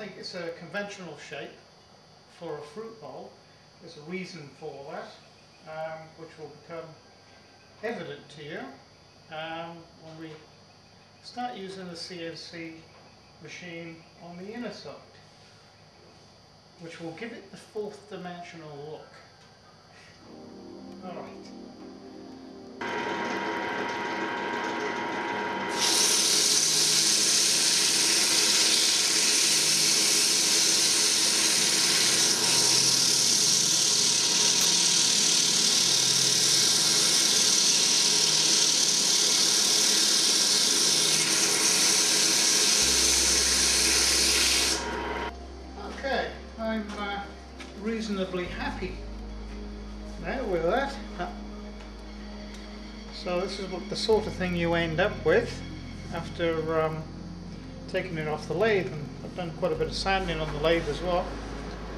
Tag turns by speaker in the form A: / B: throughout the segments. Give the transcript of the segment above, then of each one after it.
A: think it's a conventional shape for a fruit bowl. There's a reason for that, um, which will become evident to you um, when we start using the CNC machine on the inner side, which will give it the fourth dimensional look. All right. Okay, I'm uh, reasonably happy now with that. So this is what the sort of thing you end up with after um, taking it off the lathe and I've done quite a bit of sanding on the lathe as well.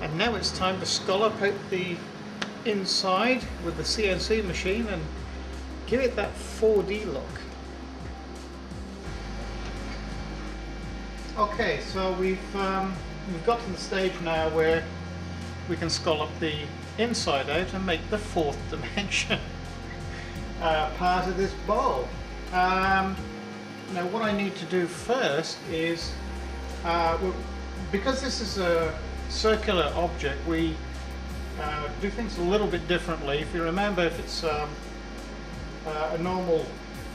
A: And now it's time to scallop out the inside with the CNC machine and give it that 4D look. Okay, so we've um, we've got to the stage now where we can scallop the inside out and make the fourth dimension uh, part of this bowl. Um, now what I need to do first is, uh, because this is a circular object, we uh, do things a little bit differently. If you remember, if it's um, uh, a normal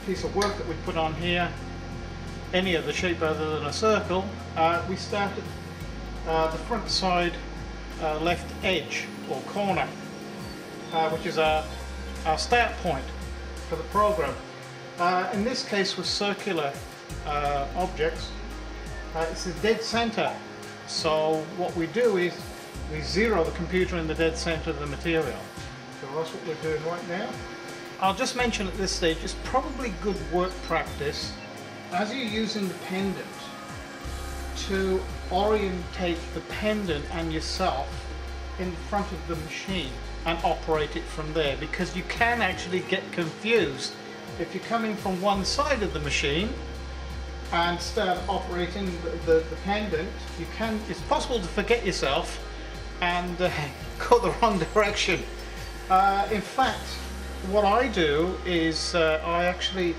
A: piece of work that we put on here, any other shape other than a circle, uh, we start at uh, the front side uh, left edge or corner, uh, which is our, our start point for the program. Uh, in this case with circular uh, objects, it's the dead center. So what we do is we zero the computer in the dead center of the material. So that's what we're doing right now. I'll just mention at this stage, it's probably good work practice as you're using the pendant to orientate the pendant and yourself in front of the machine and operate it from there because you can actually get confused if you're coming from one side of the machine and start operating the, the, the pendant. You can it's possible to forget yourself and uh, go the wrong direction. Uh, in fact what I do is uh, I actually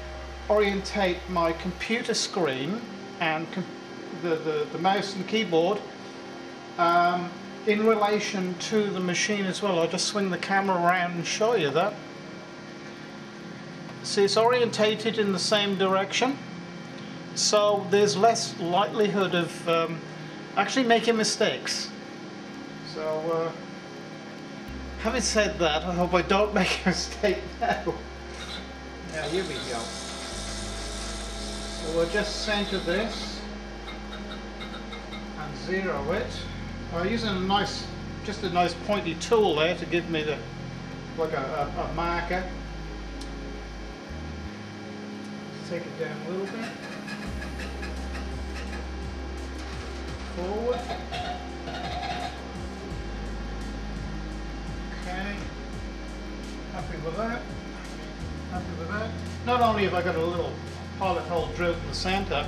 A: orientate my computer screen and com the, the, the, mouse and keyboard um, in relation to the machine as well. I'll just swing the camera around and show you that. See it's orientated in the same direction so there's less likelihood of um, actually making mistakes. So uh, having said that I hope I don't make a mistake now. Now here we go. So we'll just center this zero it. I'm using a nice, just a nice pointy tool there to give me the, like a, a, a marker. Take it down a little bit. Forward. Okay. Happy with that. Happy with that. Not only have I got a little pilot hole drilled in the center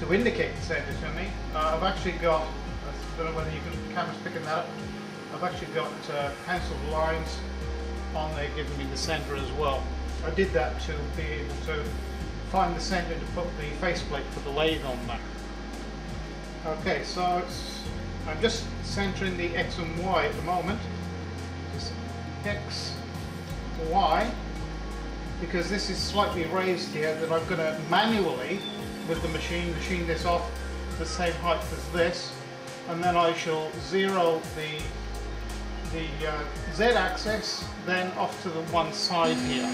A: to indicate the center to me, uh, I've actually got, I don't know whether you can, the camera's picking that up, I've actually got uh, penciled lines on there giving me the center as well. I did that to be able to find the center to put the faceplate for the lathe on there. Okay, so I'm just centering the X and Y at the moment. Just X, Y, because this is slightly raised here that I'm going to manually, with the machine, machine this off the same height as this, and then I shall zero the the uh, Z axis, then off to the one side here.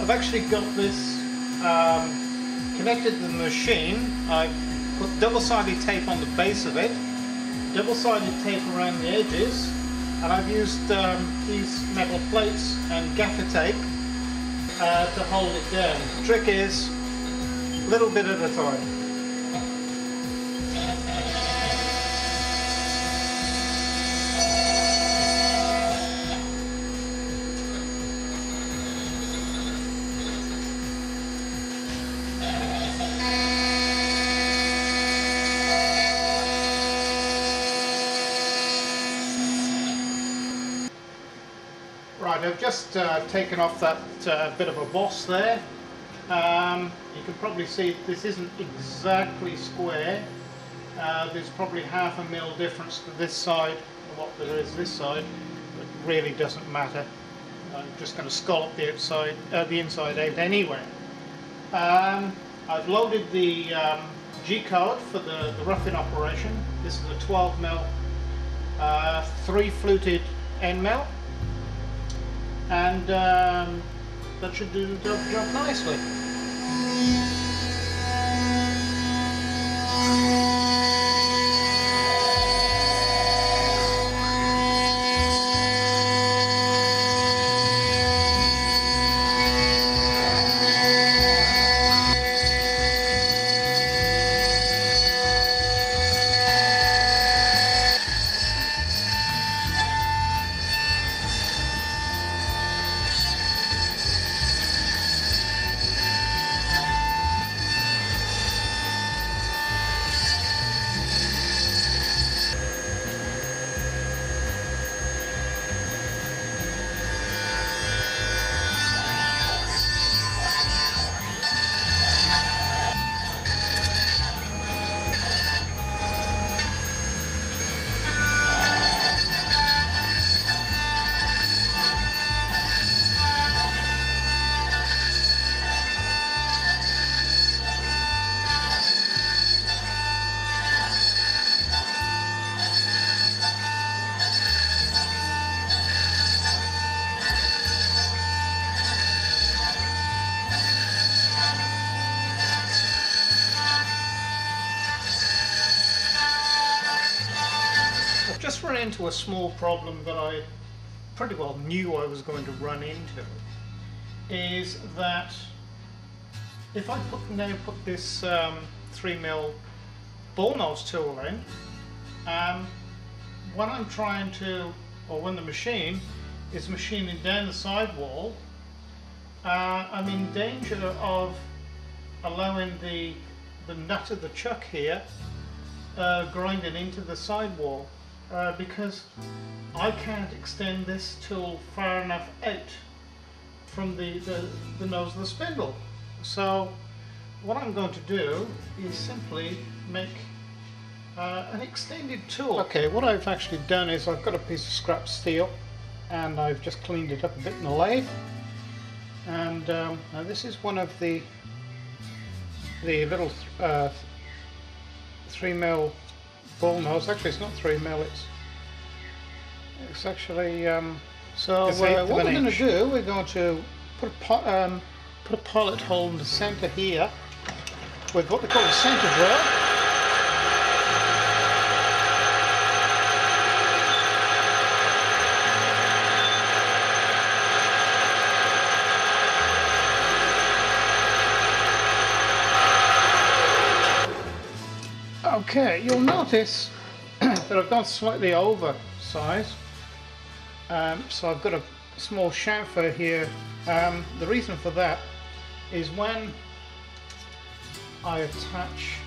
A: I've actually got this um, connected to the machine. I put double-sided tape on the base of it, double-sided tape around the edges, and I've used um, these metal plates and gaffer tape uh, to hold it down. The trick is a little bit at a time. I've just uh, taken off that uh, bit of a boss there. Um, you can probably see this isn't exactly square. Uh, there's probably half a mil difference to this side and what there is this side. It really doesn't matter. I'm just going to scallop the outside, uh, the inside out anyway. Um, I've loaded the um, G-code for the, the roughing operation. This is a 12 mil, uh, three fluted end mill, and um, that should do the job, nicely. Just run into a small problem that I pretty well knew I was going to run into is that if I put now put this um, 3mm ball nose tool in um, when I'm trying to or when the machine is machining down the sidewall uh, I'm in danger of allowing the the nut of the chuck here uh, grinding into the sidewall uh, because I can't extend this tool far enough out from the, the, the nose of the spindle. So what I'm going to do is simply make uh, an extended tool. Okay, what I've actually done is I've got a piece of scrap steel and I've just cleaned it up a bit in the lathe. And um, now this is one of the the little uh, 3 mil bull nose. Actually, it's not 3 mil. It's it's actually. Um, so uh, what we're going to do, we're going to put a um, put a pilot hole in the centre here with what we call a centre drill. Okay, you'll notice that I've gone slightly over size. Um, so I've got a small chamfer here. Um, the reason for that is when I attach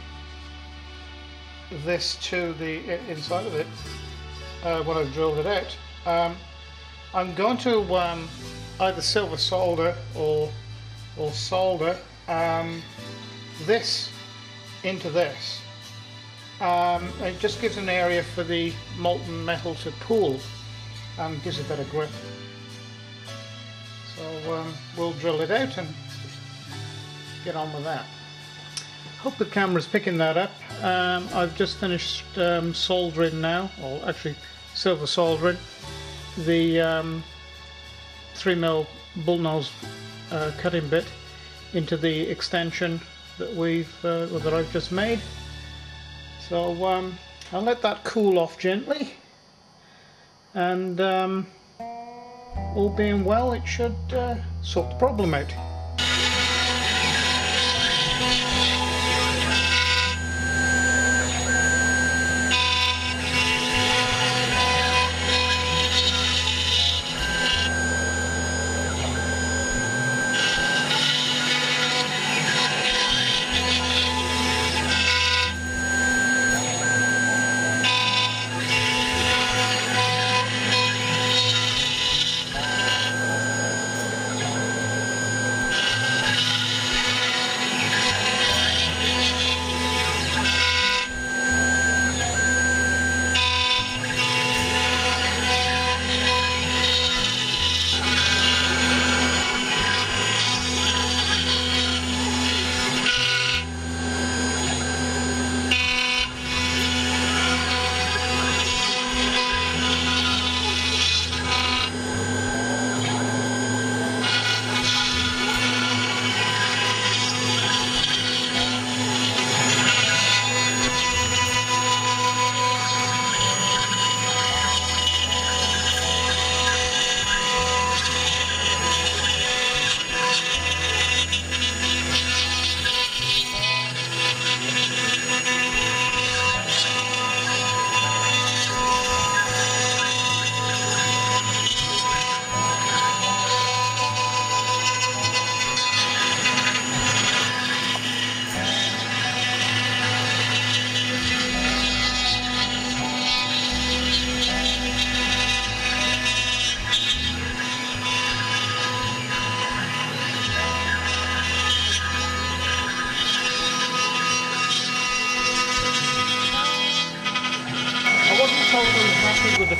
A: this to the inside of it, uh, when I've drilled it out, um, I'm going to um, either silver solder or or solder um, this into this. Um, it just gives an area for the molten metal to pool and gives a better grip. So um, we'll drill it out and get on with that. Hope the camera's picking that up. Um, I've just finished um, soldering now, or actually silver soldering, the um, 3mm bullnose uh, cutting bit into the extension that we've uh, that I've just made. So um, I'll let that cool off gently and um, all being well it should uh, sort the problem out.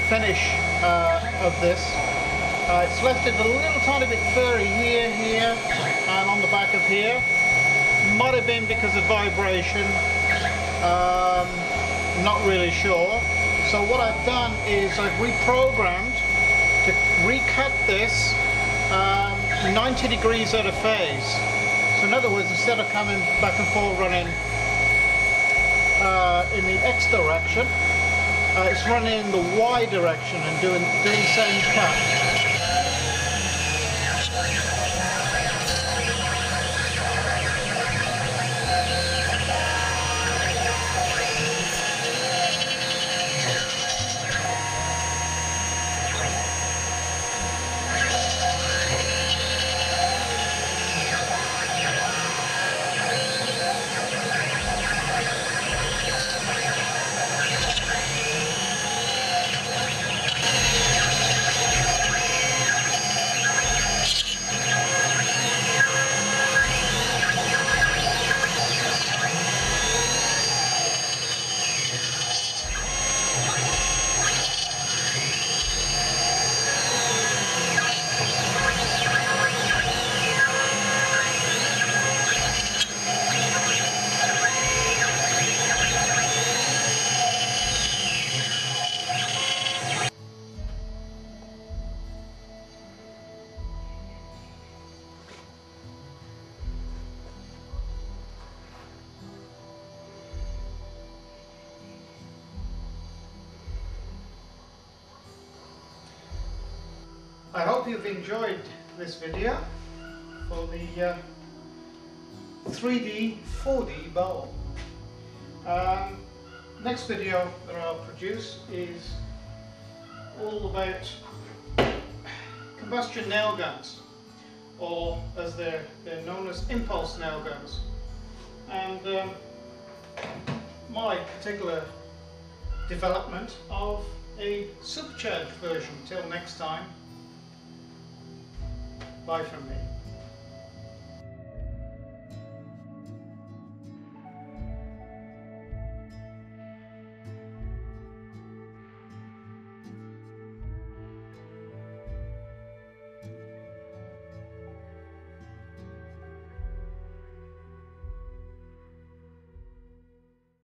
A: Finish uh, of this. Uh, it's left it a little tiny bit furry here, here, and on the back of here. Might have been because of vibration, um, not really sure. So what I've done is I've reprogrammed to recut this um, 90 degrees out of phase. So in other words, instead of coming back and forth running uh, in the X direction, Uh, it's running in the Y direction and doing, doing the same cut. I hope you've enjoyed this video for the uh, 3D 4D bowl. Um, next video that I'll produce is all about combustion nail guns or as they're, they're known as impulse nail guns and um, my particular development of a supercharged version. Till next time, Bye from me.